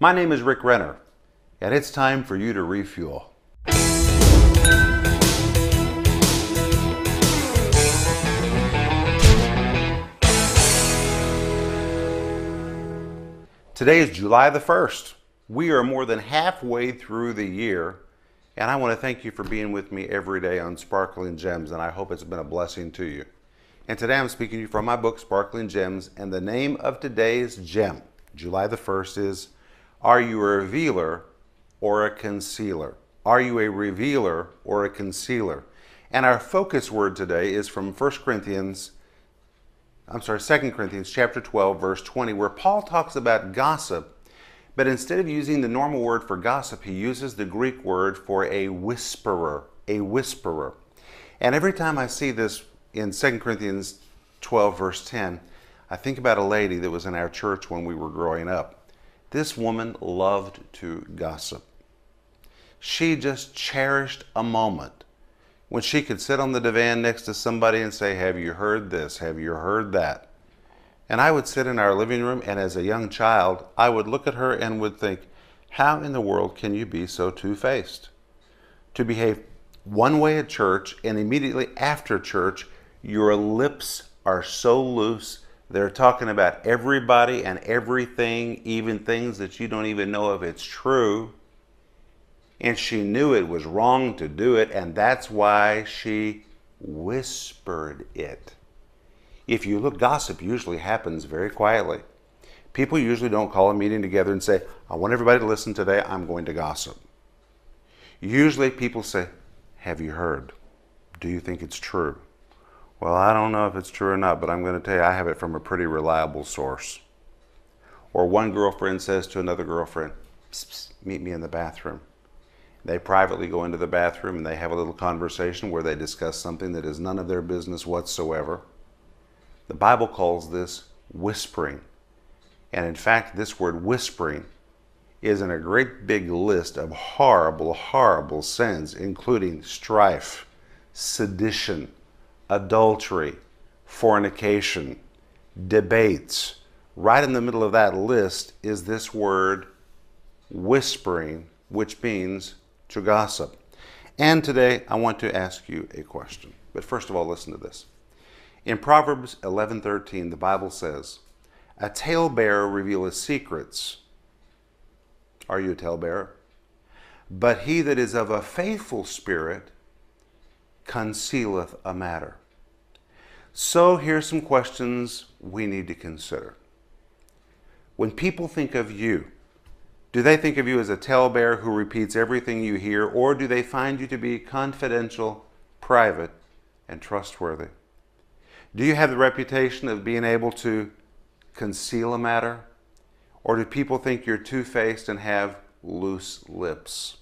My name is Rick Renner, and it's time for you to refuel. Today is July the 1st. We are more than halfway through the year, and I want to thank you for being with me every day on Sparkling Gems, and I hope it's been a blessing to you. And today I'm speaking to you from my book, Sparkling Gems, and the name of today's gem, July the 1st, is Are You a Revealer or a Concealer? Are you a revealer or a concealer? And our focus word today is from 1 Corinthians I'm sorry, 2 Corinthians chapter 12, verse 20, where Paul talks about gossip, but instead of using the normal word for gossip, he uses the Greek word for a whisperer, a whisperer. And every time I see this in 2 Corinthians 12, verse 10, I think about a lady that was in our church when we were growing up. This woman loved to gossip. She just cherished a moment when she could sit on the divan next to somebody and say, Have you heard this? Have you heard that? And I would sit in our living room, and as a young child, I would look at her and would think, How in the world can you be so two faced? To behave one way at church, and immediately after church, your lips are so loose. They're talking about everybody and everything, even things that you don't even know if it's true and she knew it was wrong to do it, and that's why she whispered it. If you look, gossip usually happens very quietly. People usually don't call a meeting together and say, I want everybody to listen today, I'm going to gossip. Usually people say, Have you heard? Do you think it's true? Well, I don't know if it's true or not, but I'm going to tell you, I have it from a pretty reliable source. Or one girlfriend says to another girlfriend, psst, psst, Meet me in the bathroom. They privately go into the bathroom and they have a little conversation where they discuss something that is none of their business whatsoever. The Bible calls this whispering. And in fact, this word whispering is in a great big list of horrible, horrible sins, including strife, sedition, adultery, fornication, debates. Right in the middle of that list is this word whispering, which means to gossip. And today I want to ask you a question. But first of all, listen to this. In Proverbs 11:13, the Bible says, "A talebearer revealeth secrets." Are you a talebearer? But he that is of a faithful spirit concealeth a matter. So here's some questions we need to consider. When people think of you, do they think of you as a talebearer who repeats everything you hear, or do they find you to be confidential, private, and trustworthy? Do you have the reputation of being able to conceal a matter? Or do people think you're two faced and have loose lips?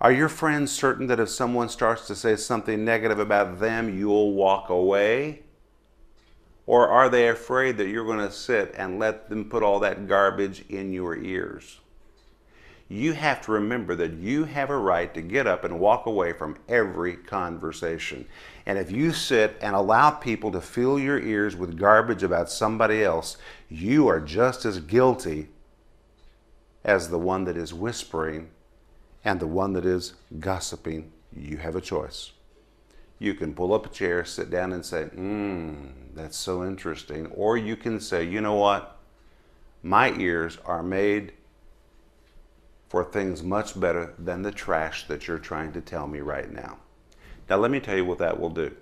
Are your friends certain that if someone starts to say something negative about them, you'll walk away? Or are they afraid that you're going to sit and let them put all that garbage in your ears? You have to remember that you have a right to get up and walk away from every conversation. And if you sit and allow people to fill your ears with garbage about somebody else, you are just as guilty as the one that is whispering and the one that is gossiping. You have a choice you can pull up a chair, sit down, and say, Mmm, that's so interesting. Or you can say, You know what? My ears are made for things much better than the trash that you're trying to tell me right now. Now, let me tell you what that will do.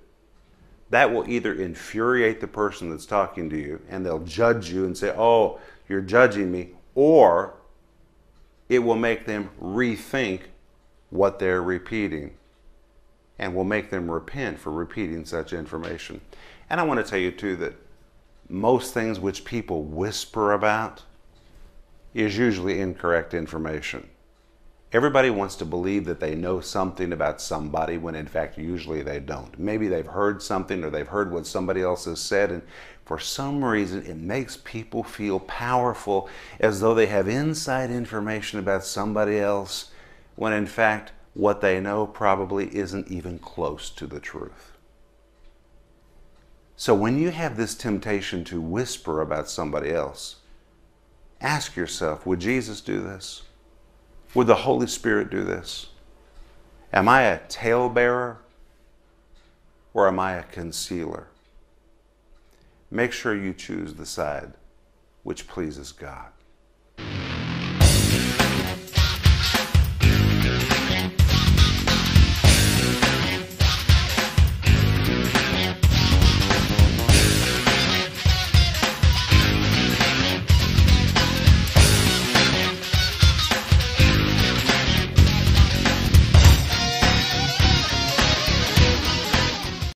That will either infuriate the person that's talking to you and they'll judge you and say, Oh, you're judging me, or it will make them rethink what they're repeating and will make them repent for repeating such information. And I want to tell you too that most things which people whisper about is usually incorrect information. Everybody wants to believe that they know something about somebody when in fact usually they don't. Maybe they've heard something or they've heard what somebody else has said and for some reason it makes people feel powerful as though they have inside information about somebody else when in fact what they know probably isn't even close to the truth. So when you have this temptation to whisper about somebody else, Ask yourself would Jesus do this? Would the Holy Spirit do this? Am I a talebearer or am I a concealer? Make sure you choose the side which pleases God.